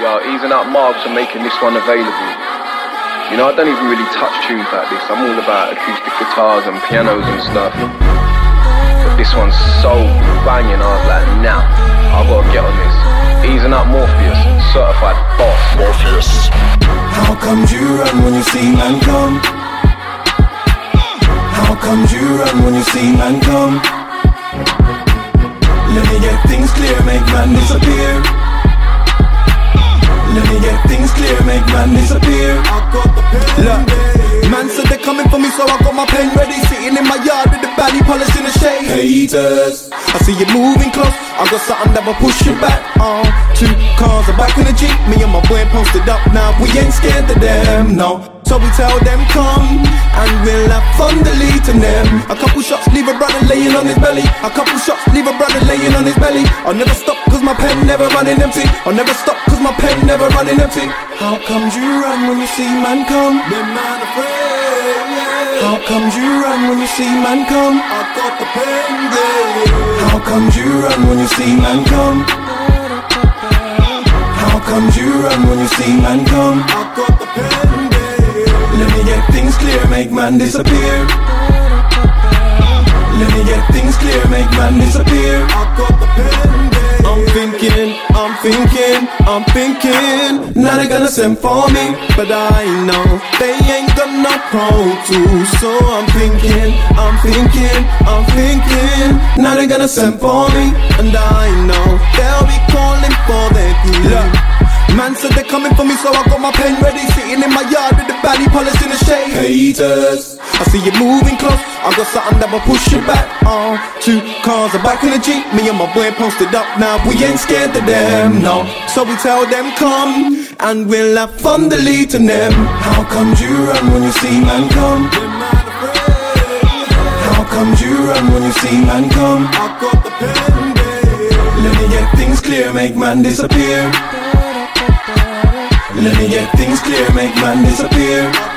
Yo, easing out Marks and making this one available. You know, I don't even really touch tunes like this. I'm all about acoustic guitars and pianos and stuff. But this one's so banging, I was like, nah, I gotta get on this. Easing up Morpheus, certified boss. Morpheus. How come you run when you see man come? How come you run when you see man come? Let me get things clear, make man disappear. Man disappear. I got the pen. Look, man said they're coming for me, so I got my pen ready. Sitting in my yard with the belly polished in the shade. Haters, I see you moving close. I got something that will push you back. On uh, two cars are back in the jeep. Me and my boy posted up now. We ain't scared of them, no. So we tell them come and we'll have fun deleting them. A couple shots leave a brother laying on his belly. A couple shots leave a brother laying on his belly. I'll never stop my pen never running empty. I'll never stop cause my pen never running empty. How comes you run when you see man come? Them man afraid. How comes you run when you see man come? I got the pen there. How comes you run when you see man come? How comes you run when you see man come? I got the pen let me get things clear, make man disappear. Let me get things clear, make man disappear. I got the pen thinking, I'm thinking, I'm thinking. Now they gonna send for me, but I know they ain't got no pro tools. So I'm thinking, I'm thinking, I'm thinking. Now they gonna send for me, and I know they'll be calling for their good. Man said they're coming for me, so I got my pen ready. Sitting in my yard with the belly polished in the shade. Haters, I see you moving close. I got something that will push you back. On uh, two cars are back in the jeep. Me and my boy posted up now. We ain't scared of them, no. So we tell them come, and we'll have fun deleting them. How comes you run when you see man come? How comes you run when you see man come? I got the pen, Let me get things clear, make man disappear. Let me get things clear, make man disappear.